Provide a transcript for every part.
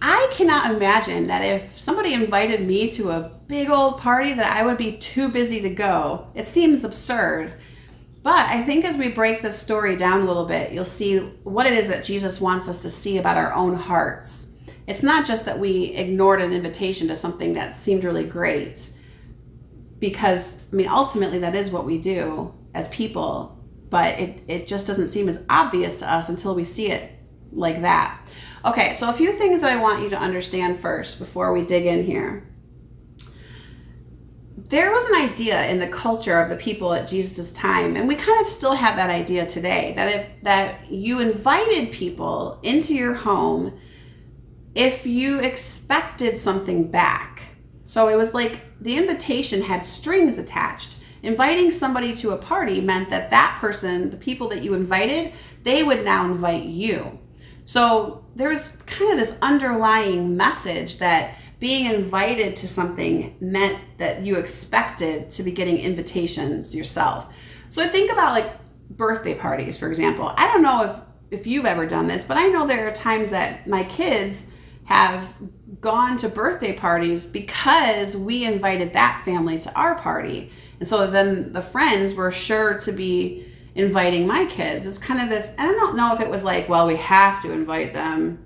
I cannot imagine that if somebody invited me to a big old party that I would be too busy to go. It seems absurd. But I think as we break this story down a little bit, you'll see what it is that Jesus wants us to see about our own hearts. It's not just that we ignored an invitation to something that seemed really great, because, I mean, ultimately that is what we do as people, but it, it just doesn't seem as obvious to us until we see it like that. Okay, so a few things that I want you to understand first before we dig in here. There was an idea in the culture of the people at Jesus' time, and we kind of still have that idea today that if that you invited people into your home if you expected something back. So it was like the invitation had strings attached. Inviting somebody to a party meant that that person, the people that you invited, they would now invite you. So there's kind of this underlying message that being invited to something meant that you expected to be getting invitations yourself. So I think about like birthday parties, for example. I don't know if, if you've ever done this, but I know there are times that my kids have gone to birthday parties because we invited that family to our party. And so then the friends were sure to be inviting my kids. It's kind of this, and I don't know if it was like, well, we have to invite them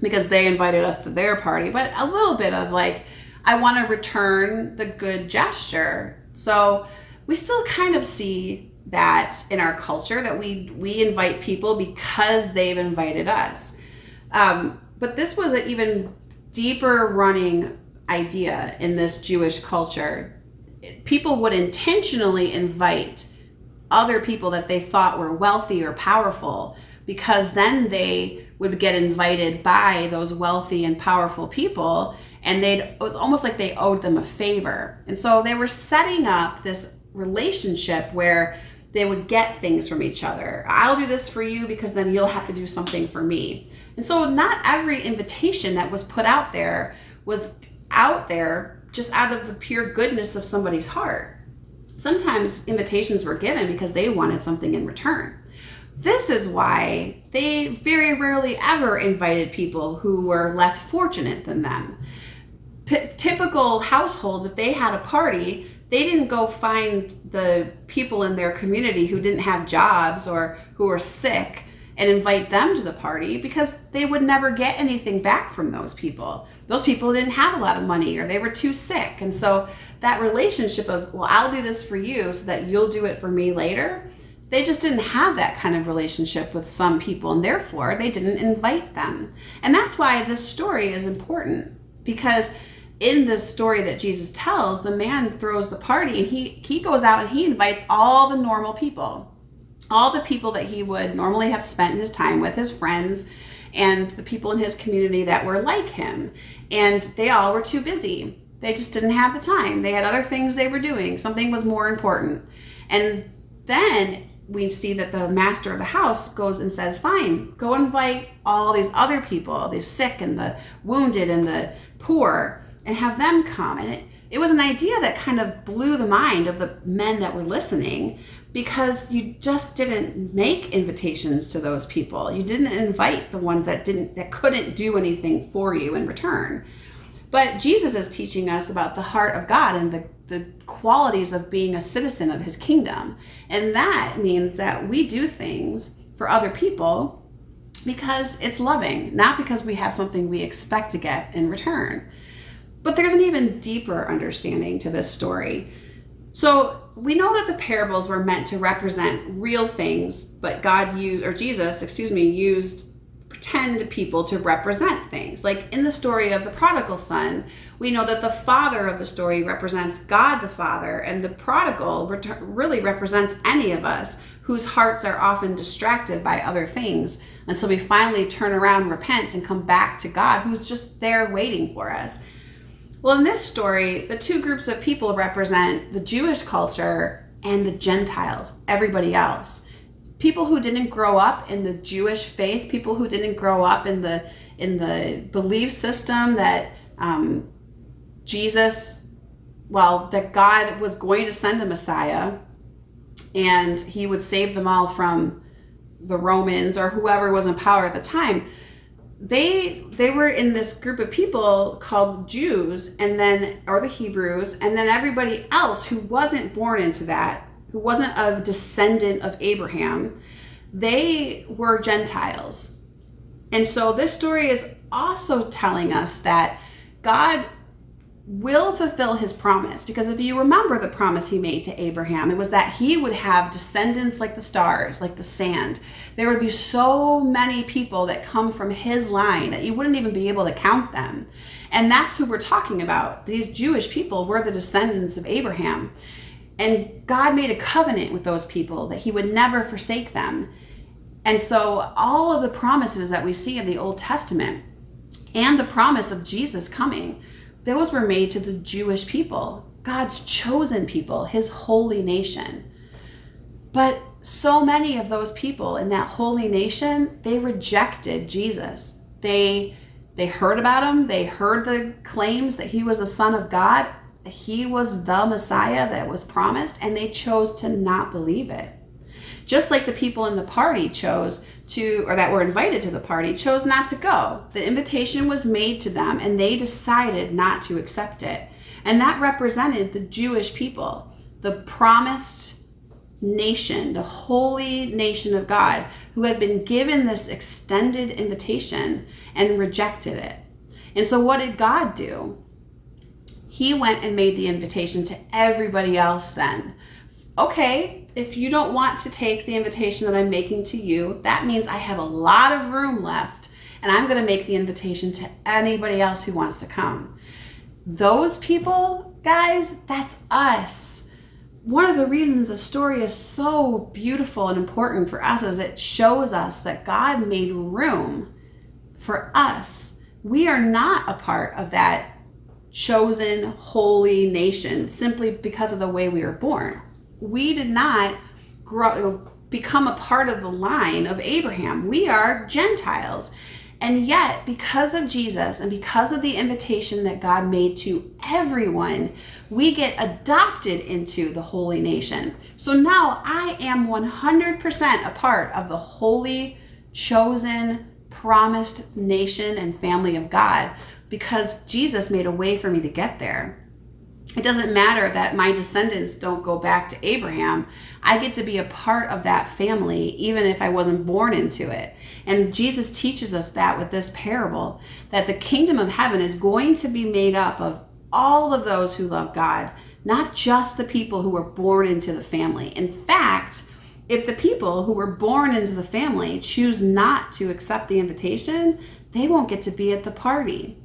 because they invited us to their party, but a little bit of like, I want to return the good gesture. So we still kind of see that in our culture that we we invite people because they've invited us. Um, but this was an even deeper running idea in this Jewish culture. People would intentionally invite other people that they thought were wealthy or powerful because then they would get invited by those wealthy and powerful people and they'd it was almost like they owed them a favor. And so they were setting up this relationship where they would get things from each other. I'll do this for you because then you'll have to do something for me. And so not every invitation that was put out there was out there just out of the pure goodness of somebody's heart Sometimes invitations were given because they wanted something in return. This is why they very rarely ever invited people who were less fortunate than them. P- typical households, if they had a party, they didn't go find the people in their community who didn't have jobs or who were sick and invite them to the party because they would never get anything back from those people. Those people didn't have a lot of money or they were too sick. And so that relationship of, well, I'll do this for you so that you'll do it for me later, they just didn't have that kind of relationship with some people and therefore they didn't invite them. And that's why this story is important because in this story that Jesus tells, the man throws the party and he he goes out and he invites all the normal people all the people that he would normally have spent his time with, his friends, and the people in his community that were like him. And they all were too busy. They just didn't have the time. They had other things they were doing. Something was more important. And then we see that the master of the house goes and says, Fine, go invite all these other people, the sick and the wounded and the poor, and have them come. And it, it was an idea that kind of blew the mind of the men that were listening because you just didn't make invitations to those people. You didn't invite the ones that didn't that couldn't do anything for you in return. But Jesus is teaching us about the heart of God and the, the qualities of being a citizen of his kingdom. And that means that we do things for other people because it's loving, not because we have something we expect to get in return. But there's an even deeper understanding to this story. So we know that the parables were meant to represent real things, but God used, or Jesus, excuse me, used pretend people to represent things. Like in the story of the prodigal son, we know that the father of the story represents God the Father, and the prodigal really represents any of us whose hearts are often distracted by other things until we finally turn around, repent, and come back to God, who's just there waiting for us. Well, in this story, the two groups of people represent the Jewish culture and the Gentiles, everybody else. People who didn't grow up in the Jewish faith, people who didn't grow up in the in the belief system that um, Jesus, well, that God was going to send a Messiah, and He would save them all from the Romans or whoever was in power at the time they they were in this group of people called Jews and then or the Hebrews and then everybody else who wasn't born into that who wasn't a descendant of Abraham they were Gentiles. And so this story is also telling us that God will fulfill his promise. Because if you remember the promise he made to Abraham it was that he would have descendants like the stars like the sand. There would be so many people that come from his line that you wouldn't even be able to count them. And that's who we're talking about. These Jewish people were the descendants of Abraham. And God made a covenant with those people that he would never forsake them. And so all of the promises that we see in the Old Testament and the promise of Jesus coming those were made to the Jewish people, God's chosen people, his holy nation. But so many of those people in that holy nation, they rejected Jesus. They they heard about him, they heard the claims that he was the son of God, he was the Messiah that was promised, and they chose to not believe it. Just like the people in the party chose to, or that were invited to the party, chose not to go. The invitation was made to them and they decided not to accept it. And that represented the Jewish people, the promised nation, the holy nation of God, who had been given this extended invitation and rejected it. And so, what did God do? He went and made the invitation to everybody else then. Okay, if you don't want to take the invitation that I'm making to you, that means I have a lot of room left and I'm going to make the invitation to anybody else who wants to come. Those people, guys, that's us. One of the reasons the story is so beautiful and important for us is it shows us that God made room for us. We are not a part of that chosen holy nation simply because of the way we were born we did not grow become a part of the line of Abraham. We are Gentiles. And yet, because of Jesus and because of the invitation that God made to everyone, we get adopted into the holy nation. So now I am 100% a part of the holy, chosen, promised nation and family of God because Jesus made a way for me to get there it doesn't matter that my descendants don't go back to Abraham. I get to be a part of that family, even if I wasn't born into it. And Jesus teaches us that with this parable that the kingdom of heaven is going to be made up of all of those who love God, not just the people who were born into the family. In fact, if the people who were born into the family choose not to accept the invitation, they won't get to be at the party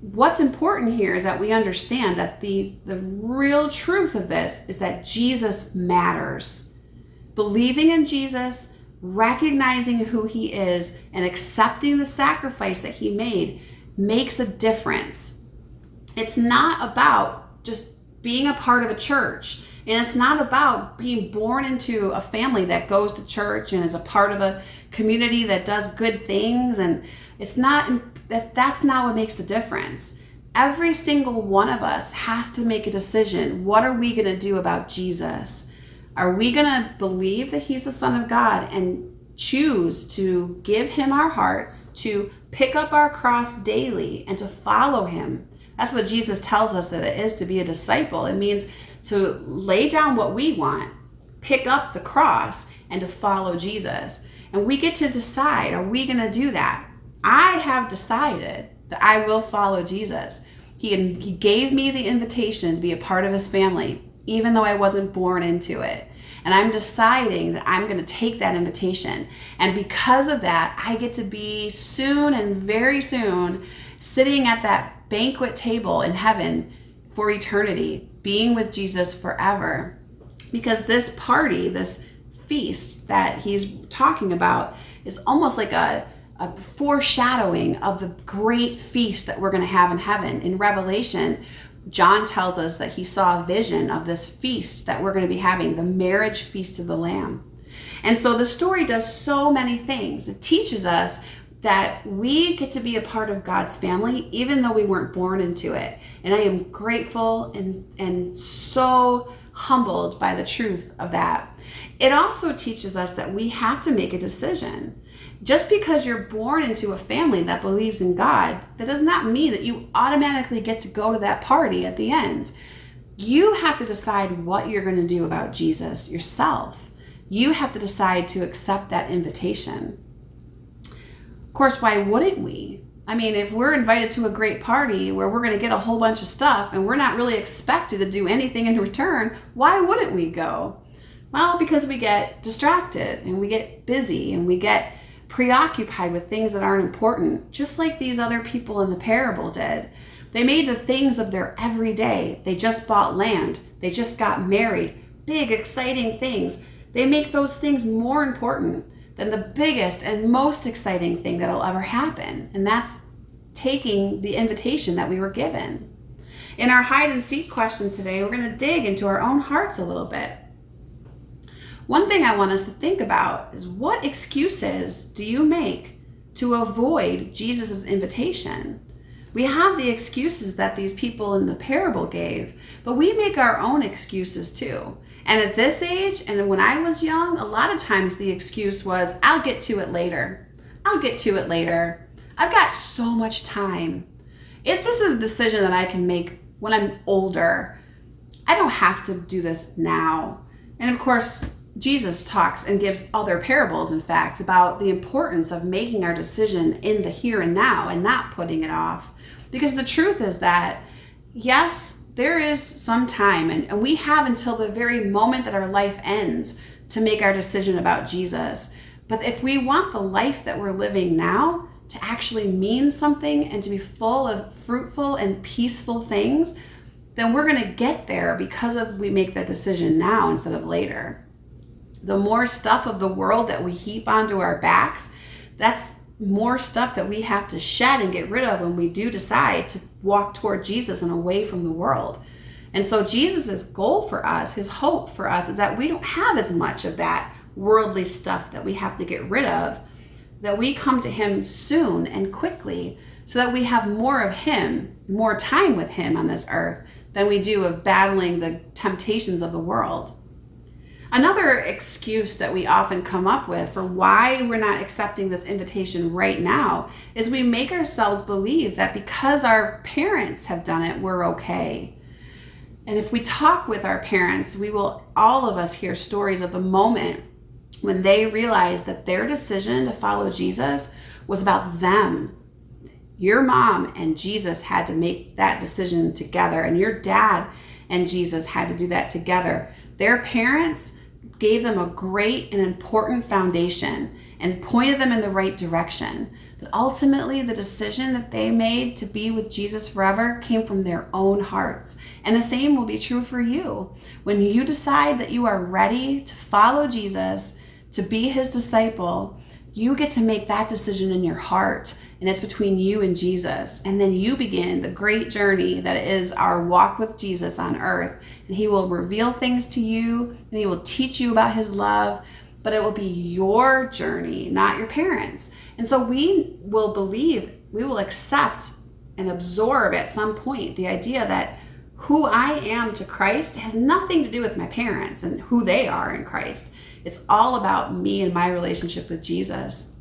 what's important here is that we understand that the the real truth of this is that Jesus matters. Believing in Jesus, recognizing who he is, and accepting the sacrifice that he made makes a difference. It's not about just being a part of a church. And it's not about being born into a family that goes to church and is a part of a community that does good things. And it's not that that's not what makes the difference. Every single one of us has to make a decision. What are we going to do about Jesus? Are we going to believe that he's the Son of God and choose to give him our hearts, to pick up our cross daily, and to follow him? That's what Jesus tells us that it is to be a disciple. It means to lay down what we want, pick up the cross, and to follow Jesus. And we get to decide are we going to do that? I have decided that I will follow Jesus. He, he gave me the invitation to be a part of his family, even though I wasn't born into it. And I'm deciding that I'm going to take that invitation. And because of that, I get to be soon and very soon sitting at that banquet table in heaven for eternity, being with Jesus forever. Because this party, this feast that he's talking about, is almost like a a foreshadowing of the great feast that we're going to have in heaven. In Revelation, John tells us that he saw a vision of this feast that we're going to be having, the marriage feast of the Lamb. And so the story does so many things. It teaches us that we get to be a part of God's family, even though we weren't born into it. And I am grateful and, and so humbled by the truth of that. It also teaches us that we have to make a decision Just because you're born into a family that believes in God, that does not mean that you automatically get to go to that party at the end. You have to decide what you're going to do about Jesus yourself. You have to decide to accept that invitation. Of course, why wouldn't we? I mean, if we're invited to a great party where we're going to get a whole bunch of stuff and we're not really expected to do anything in return, why wouldn't we go? Well, because we get distracted and we get busy and we get preoccupied with things that aren't important, just like these other people in the parable did. They made the things of their everyday. They just bought land, they just got married, big, exciting things. They make those things more important than the biggest and most exciting thing that'll ever happen. And that's taking the invitation that we were given. In our hide and seek questions today, we're going to dig into our own hearts a little bit. One thing I want us to think about is what excuses do you make to avoid Jesus' invitation? We have the excuses that these people in the parable gave, but we make our own excuses too. And at this age, and when I was young, a lot of times the excuse was, I'll get to it later. I'll get to it later. I've got so much time. If this is a decision that I can make when I'm older, I don't have to do this now. And of course, Jesus talks and gives other parables, in fact, about the importance of making our decision in the here and now and not putting it off. Because the truth is that, yes, there is some time, and, and we have until the very moment that our life ends to make our decision about Jesus. But if we want the life that we're living now to actually mean something and to be full of fruitful and peaceful things, then we're going to get there because of we make that decision now instead of later the more stuff of the world that we heap onto our backs, that's more stuff that we have to shed and get rid of when we do decide to walk toward Jesus and away from the world. And so, Jesus' goal for us, his hope for us, is that we don't have as much of that worldly stuff that we have to get rid of, that we come to him soon and quickly so that we have more of him, more time with him on this earth than we do of battling the temptations of the world. Another excuse that we often come up with for why we're not accepting this invitation right now is we make ourselves believe that because our parents have done it, we're okay. And if we talk with our parents, we will, all of us, hear stories of the moment when they realized that their decision to follow Jesus was about them. Your mom and Jesus had to make that decision together, and your dad and Jesus had to do that together. Their parents gave them a great and important foundation and pointed them in the right direction. But ultimately, the decision that they made to be with Jesus forever came from their own hearts. And the same will be true for you. When you decide that you are ready to follow Jesus, to be his disciple, you get to make that decision in your heart and it's between you and Jesus. And then you begin the great journey that is our walk with Jesus on earth. And He will reveal things to you and He will teach you about His love, but it will be your journey, not your parents. And so we will believe, we will accept and absorb at some point the idea that who I am to Christ has nothing to do with my parents and who they are in Christ. It's all about me and my relationship with Jesus.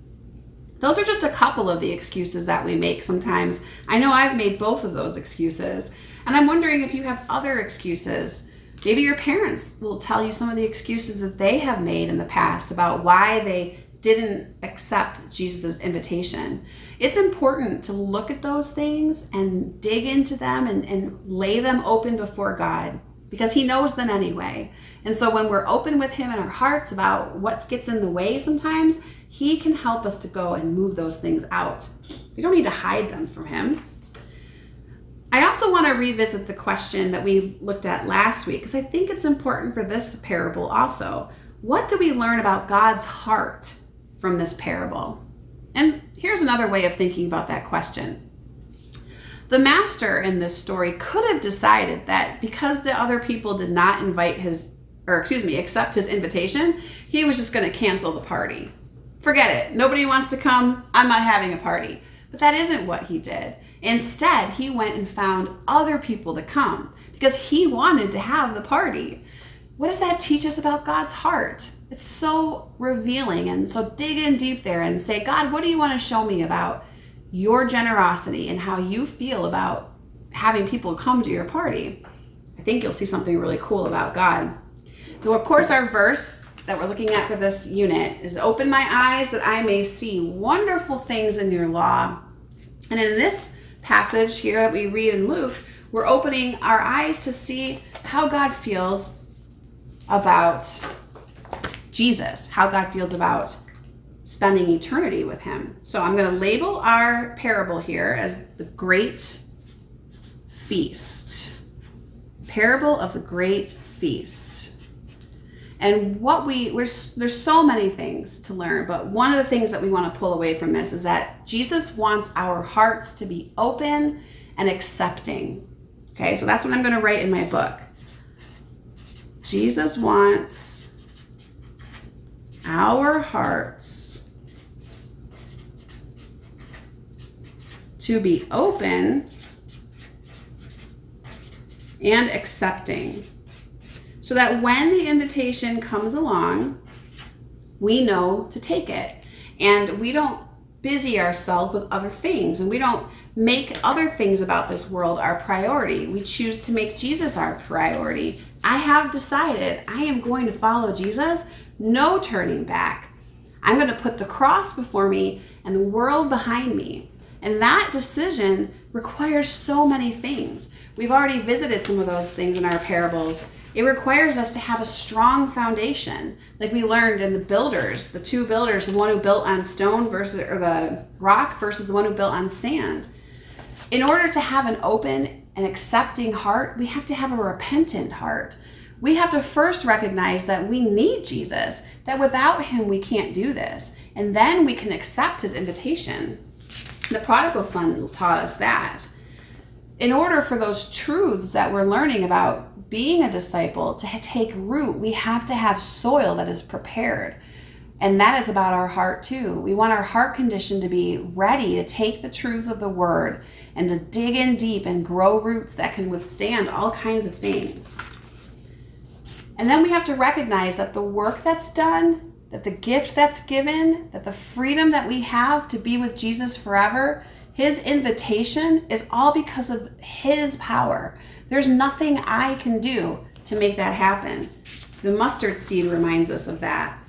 Those are just a couple of the excuses that we make sometimes. I know I've made both of those excuses. And I'm wondering if you have other excuses. Maybe your parents will tell you some of the excuses that they have made in the past about why they didn't accept Jesus' invitation. It's important to look at those things and dig into them and, and lay them open before God because He knows them anyway. And so when we're open with Him in our hearts about what gets in the way sometimes, he can help us to go and move those things out. We don't need to hide them from Him. I also want to revisit the question that we looked at last week because I think it's important for this parable also. What do we learn about God's heart from this parable? And here's another way of thinking about that question. The master in this story could have decided that because the other people did not invite his, or excuse me, accept his invitation, he was just going to cancel the party forget it. Nobody wants to come. I'm not having a party. But that isn't what he did. Instead, he went and found other people to come because he wanted to have the party. what does that teach us about God's heart? It's so revealing. And so dig in deep there and say, God, what do you want to show me about your generosity and how you feel about having people come to your party? I think you'll see something really cool about God. So, of course, our verse that we're looking at for this unit is Open my eyes that I may see wonderful things in your law. And in this passage here that we read in Luke, we're opening our eyes to see how God feels about Jesus, how God feels about spending eternity with Him. So I'm going to label our parable here as the Great Feast. Parable of the Great Feast. And what we there's there's so many things to learn, but one of the things that we want to pull away from this is that Jesus wants our hearts to be open and accepting. Okay, so that's what I'm going to write in my book. Jesus wants our hearts to be open and accepting so that when the invitation comes along, we know to take it. And we don't busy ourselves with other things and we don't make other things about this world our priority. We choose to make Jesus our priority. I have decided I am going to follow Jesus, no turning back. I'm going to put the cross before me and the world behind me. And that decision requires so many things. We've already visited some of those things in our parables it requires us to have a strong foundation, like we learned in the builders, the two builders, the one who built on stone versus or the rock versus the one who built on sand. In order to have an open and accepting heart, we have to have a repentant heart. We have to first recognize that we need Jesus, that without him we can't do this, and then we can accept his invitation. The prodigal son taught us that. In order for those truths that we're learning about being a disciple to take root, we have to have soil that is prepared. And that is about our heart too. We want our heart condition to be ready to take the truth of the word and to dig in deep and grow roots that can withstand all kinds of things. And then we have to recognize that the work that's done, that the gift that's given, that the freedom that we have to be with Jesus forever, his invitation is all because of his power. There's nothing I can do to make that happen. The mustard seed reminds us of that.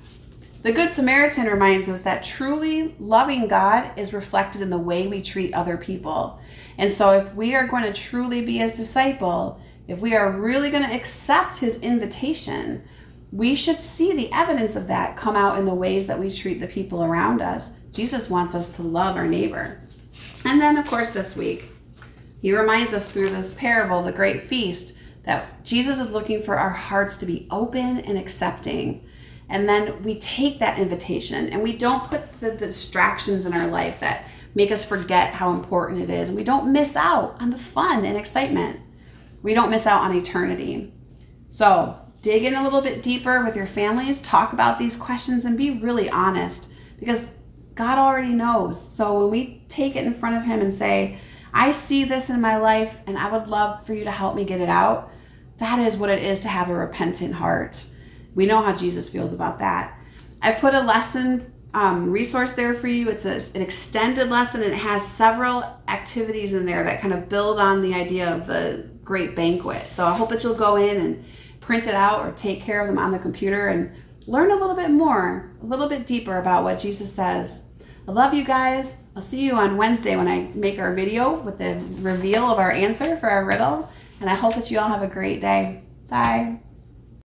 The Good Samaritan reminds us that truly loving God is reflected in the way we treat other people. And so, if we are going to truly be his disciple, if we are really going to accept his invitation, we should see the evidence of that come out in the ways that we treat the people around us. Jesus wants us to love our neighbor. And then, of course, this week, he reminds us through this parable, the great feast, that Jesus is looking for our hearts to be open and accepting. And then we take that invitation and we don't put the, distractions in our life that make us forget how important it is. And we don't miss out on the fun and excitement. We don't miss out on eternity. So dig in a little bit deeper with your families, talk about these questions, and be really honest because God already knows. So when we take it in front of Him and say, I see this in my life and I would love for you to help me get it out. That is what it is to have a repentant heart. We know how Jesus feels about that. I put a lesson um, resource there for you. It's a, an extended lesson and it has several activities in there that kind of build on the idea of the great banquet. So I hope that you'll go in and print it out or take care of them on the computer and learn a little bit more, a little bit deeper about what Jesus says I love you guys. I'll see you on Wednesday when I make our video with the reveal of our answer for our riddle. And I hope that you all have a great day. Bye.